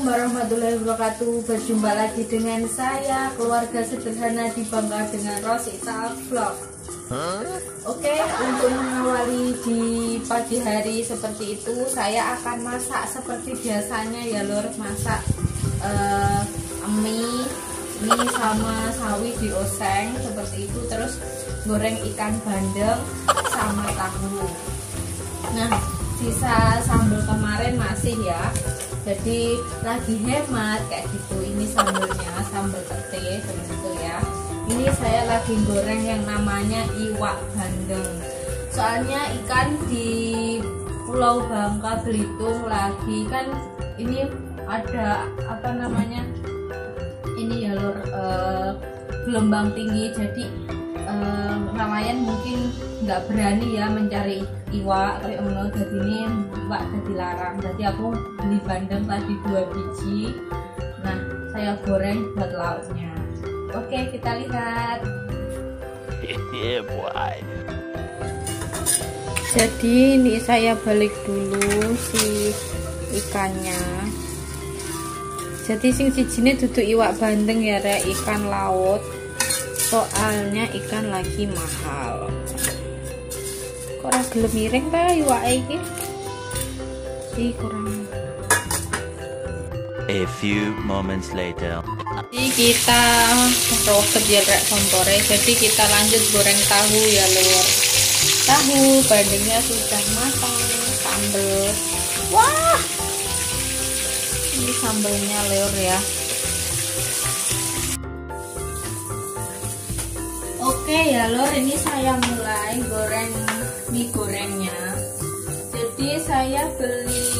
Assalamualaikum warahmatullahi wabarakatuh. Berjumpa lagi dengan saya Keluarga sederhana di Bangka dengan Rosita Vlog. Oke untuk mengawali di pagi hari seperti itu Saya akan masak seperti biasanya ya lor Masak uh, mie Mie sama sawi di oseng Seperti itu. Terus goreng ikan bandeng sama tahu. Nah sisa sambal kemarin masih ya. Jadi lagi hemat kayak gitu ini sambelnya sambal pete begitu ya. Ini saya lagi goreng yang namanya iwak bandeng soalnya ikan di Pulau Bangka Belitung lagi kan ini ada apa namanya? Ini ya lor uh, gelombang tinggi jadi nelayan mungkin nggak berani ya mencari iwak kayak ngono. Jadi ini iwak jadi larang. Jadi aku beli bandeng tadi dua biji. Nah saya goreng buat lauknya. Oke kita lihat. Yeah, boy. jadi ini saya balik dulu si ikannya. Jadi sing sijine duduk iwak bandeng ya rek. Ikan laut soalnya ikan lagi mahal kok ora gelem miring ta iwake iki iki kurang A few moments later. Jadi kita roket ya rek. Jadi kita lanjut goreng tahu ya lur. Tahu bandingnya sudah matang, sambel. Wah, ini sambelnya lur ya. Oke ya lor, ini saya mulai goreng mie gorengnya. Jadi saya beli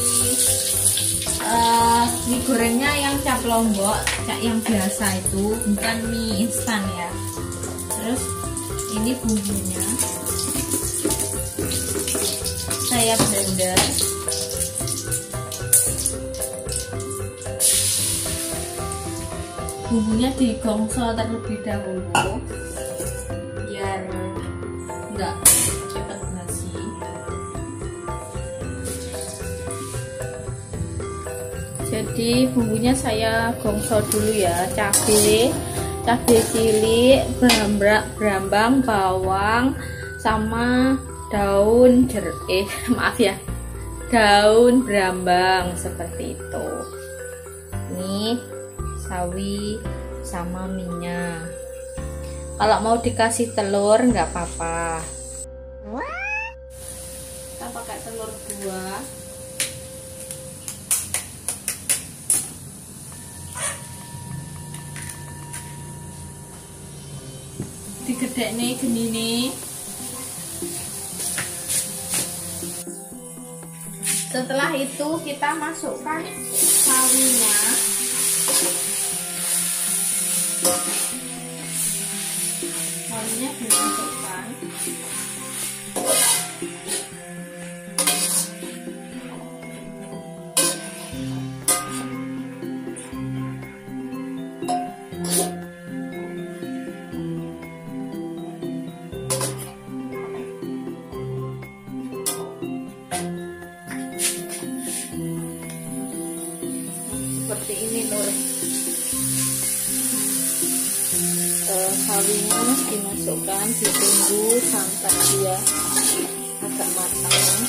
uh, mie gorengnya yang cap lombok, yang biasa itu, bukan mie instan ya. Terus ini bumbunya. Saya blender. Bumbunya digongso terlebih dahulu jadi bumbunya saya gongso dulu ya. Cabai cabai cilik berambang, berambang bawang sama daun jeruk eh maaf ya. Daun berambang seperti itu. Ini sawi sama minyak. Kalau mau dikasih telur nggak apa-apa. Kita pakai telur dua digedek nih gini nih setelah itu kita masukkan seperti ini Nur. Uh, sawinya dimasukkan ditunggu sampai dia agak matang.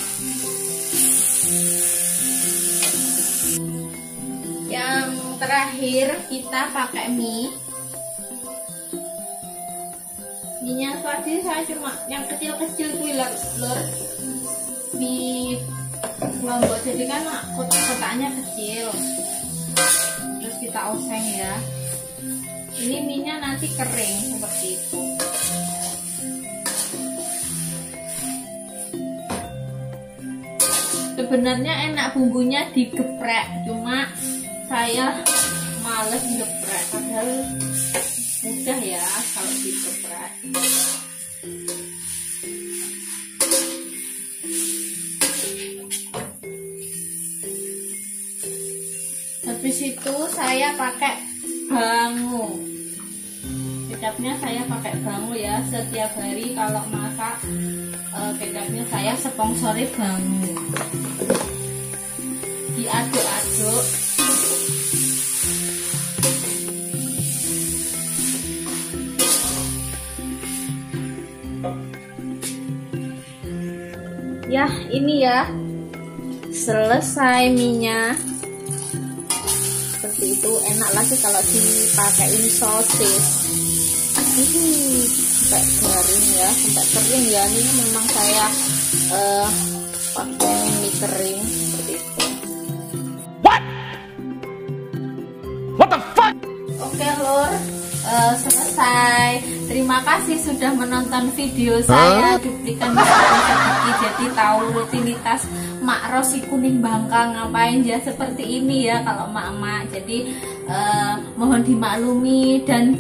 Yang terakhir kita pakai mie. Minyak tadi saya cuma yang kecil-kecil tuh lor mie lombok jadi kan kotaknya kecil kita oseng ya. Ini minyak nanti kering seperti itu. Sebenarnya enak bumbunya digeprek cuma saya males geprek padahal situ saya pakai bangu. Kecapnya saya pakai bangu ya. Setiap hari kalau masak eh, kecapnya saya sponsori bangu. Diaduk-aduk. Ya ini ya. Selesai minyak seperti itu. Enak lagi kalau dipakein sosis. Ini sampai garing ya sampai kering ya. Ini memang saya uh, pakai mie kering seperti itu. What? What the fuck? Oke okay, lor uh, selesai. Terima kasih sudah menonton video saya duplikan sedikit jadi tahu rutinitas mak Rosi kuning bangka ngapain ya seperti ini ya kalau mak-mak jadi uh, mohon dimaklumi dan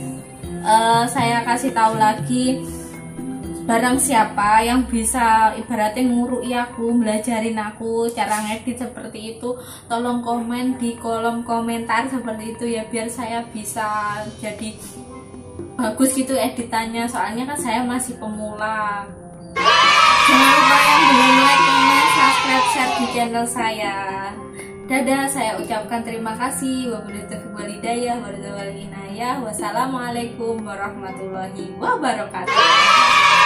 uh, saya kasih tahu lagi barang siapa yang bisa ibaratnya ngurui aku belajarin aku cara ngedit seperti itu tolong komen di kolom komentar seperti itu ya biar saya bisa jadi bagus gitu editannya. Soalnya kan saya masih pemula belum like, comment, subscribe, share di channel saya. Dadah saya ucapkan terima kasih. Wabillahi walidayah Wassalamualaikum warahmatullahi wabarakatuh